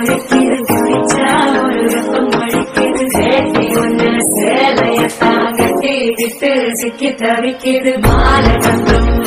முழிக்கிறது குளிச்சா ஒரு வெப்பம் முழிக்கிறது சேர்த்தி ஒன்று சேலையத்தான் கட்டிக்கிட்டு சிக்கி தவிக்கிறது மாலை கட்டும்